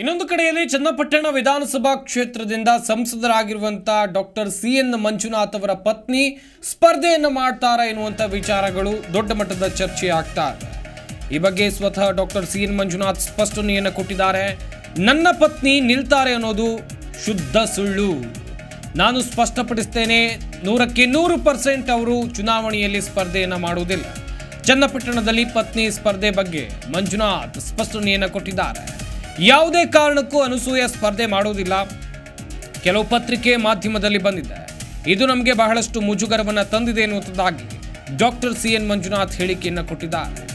ಇನ್ನೊಂದು ಕಡೆಯಲ್ಲಿ ಚನ್ನಪಟ್ಟಣ ವಿಧಾನಸಭಾ ಕ್ಷೇತ್ರದಿಂದ ಸಂಸದರಾಗಿರುವಂಥ ಡಾಕ್ಟರ್ ಸಿ ಎನ್ ಮಂಜುನಾಥ್ ಅವರ ಪತ್ನಿ ಸ್ಪರ್ಧೆಯನ್ನು ಮಾಡ್ತಾರಾ ಎನ್ನುವಂಥ ವಿಚಾರಗಳು ದೊಡ್ಡ ಮಟ್ಟದ ಚರ್ಚೆ ಆಗ್ತಾ ಈ ಬಗ್ಗೆ ಸ್ವತಃ ಡಾಕ್ಟರ್ ಸಿ ಎನ್ ಮಂಜುನಾಥ್ ಸ್ಪಷ್ಟನೆಯನ್ನು ಕೊಟ್ಟಿದ್ದಾರೆ. ನನ್ನ ಪತ್ನಿ ನಿಲ್ತಾರೆ ಅನ್ನೋದು ಶುದ್ಧ ಸುಳ್ಳು. ನಾನು ಸ್ಪಷ್ಟಪಡಿಸ್ತೇನೆ, ನೂರಕ್ಕೆ ನೂರು ಪರ್ಸೆಂಟ್ ಅವರು ಚುನಾವಣೆಯಲ್ಲಿ ಸ್ಪರ್ಧೆಯನ್ನು ಮಾಡುವುದಿಲ್ಲ. ಚನ್ನಪಟ್ಟಣದಲ್ಲಿ ಪತ್ನಿ ಸ್ಪರ್ಧೆ ಬಗ್ಗೆ ಮಂಜುನಾಥ್ ಸ್ಪಷ್ಟನೆಯನ್ನು ಕೊಟ್ಟಿದ್ದಾರೆ. ಯಾವುದೇ ಕಾರಣಕ್ಕೂ ಅನಸೂಯ ಸ್ಪರ್ಧೆ ಮಾಡುವುದಿಲ್ಲ ಕೆಲವು ಪತ್ರಿಕೆ ಮಾಧ್ಯಮದಲ್ಲಿ ಬಂದಿದೆ. ಇದು ನಮಗೆ ಬಹಳಷ್ಟು ಮುಜುಗರವನ್ನು ತಂದಿದೆ ಎನ್ನುವಂಥದ್ದಾಗಿ ಡಾಕ್ಟರ್ ಸಿ ಎನ್ ಮಂಜುನಾಥ್ ಹೇಳಿಕೆಯನ್ನು ಕೊಟ್ಟಿದ್ದಾರೆ.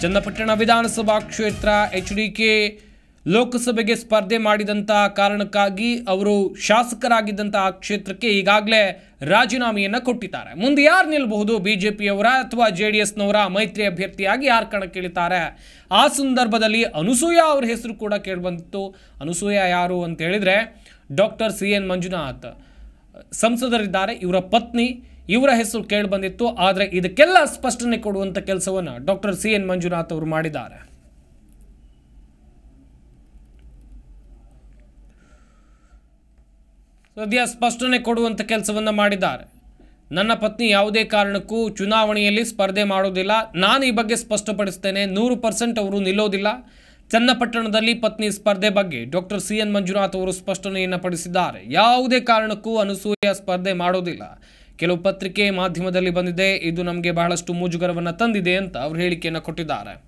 ಚನ್ನಪಟ್ಟಣ ವಿಧಾನಸಭಾ ಕ್ಷೇತ್ರ ಎಚ್ ಡಿ ಕೆ ಲೋಕಸಭೆಗೆ ಸ್ಪರ್ಧೆ ಮಾಡಿದಂಥ ಕಾರಣಕ್ಕಾಗಿ ಅವರು ಶಾಸಕರಾಗಿದ್ದಂಥ ಆ ಕ್ಷೇತ್ರಕ್ಕೆ ಈಗಾಗಲೇ ರಾಜೀನಾಮೆಯನ್ನು ಕೊಟ್ಟಿದ್ದಾರೆ. ಮುಂದೆ ಯಾರು ನಿಲ್ಲಬಹುದು ಬಿ ಜೆ ಪಿಯವರ ಅಥವಾ ಜೆ ಡಿ ಎಸ್ನವರ ಮೈತ್ರಿ ಅಭ್ಯರ್ಥಿಯಾಗಿ ಯಾರು ಕಣಕ್ಕಿಳಿತಾರೆ? ಆ ಸಂದರ್ಭದಲ್ಲಿ ಅನುಸೂಯ ಅವ್ರ ಹೆಸರು ಕೂಡ ಕೇಳಿಬಂದಿತ್ತು. ಅನುಸೂಯ ಯಾರು ಅಂತ ಹೇಳಿದ್ರೆ ಡಾಕ್ಟರ್ ಸಿ ಎನ್ ಮಂಜುನಾಥ್. ಸಂಸದರಿದ್ದಾರೆ, ಇವರ ಪತ್ನಿ, ಇವರ ಹೆಸರು ಕೇಳಿಬಂದಿತ್ತು. ಆದರೆ ಇದಕ್ಕೆಲ್ಲ ಸ್ಪಷ್ಟನೆ ಕೊಡುವಂಥ ಕೆಲಸವನ್ನು ಡಾಕ್ಟರ್ ಸಿ ಎನ್ ಮಂಜುನಾಥ್ ಅವರು ಮಾಡಿದ್ದಾರೆ. ಸದ್ಯ ಸ್ಪಷ್ಟನೆ ಕೊಡುವಂಥ ಕೆಲಸವನ್ನು ಮಾಡಿದ್ದಾರೆ. ನನ್ನ ಪತ್ನಿ ಯಾವುದೇ ಕಾರಣಕ್ಕೂ ಚುನಾವಣೆಯಲ್ಲಿ ಸ್ಪರ್ಧೆ ಮಾಡೋದಿಲ್ಲ. ನಾನು ಈ ಬಗ್ಗೆ ಸ್ಪಷ್ಟಪಡಿಸ್ತೇನೆ. ನೂರು ಪರ್ಸೆಂಟ್ ಅವರು ನಿಲ್ಲೋದಿಲ್ಲ. ಚನ್ನಪಟ್ಟಣದಲ್ಲಿ ಪತ್ನಿ ಸ್ಪರ್ಧೆ ಬಗ್ಗೆ ಡಾಕ್ಟರ್ ಸಿ ಎನ್ ಮಂಜುನಾಥ್ ಅವರು ಸ್ಪಷ್ಟನೆಯನ್ನು ಪಡಿಸಿದ್ದಾರೆ. ಯಾವುದೇ ಕಾರಣಕ್ಕೂ ಅನಸೂಯ ಸ್ಪರ್ಧೆ ಮಾಡೋದಿಲ್ಲ. ಕೆಲವು ಪತ್ರಿಕೆ ಮಾಧ್ಯಮದಲ್ಲಿ ಬಂದಿದೆ. ಇದು ನಮಗೆ ಬಹಳಷ್ಟು ಮುಜುಗರವನ್ನು ತಂದಿದೆ ಅಂತ ಅವರು ಹೇಳಿಕೆಯನ್ನು ಕೊಟ್ಟಿದ್ದಾರೆ.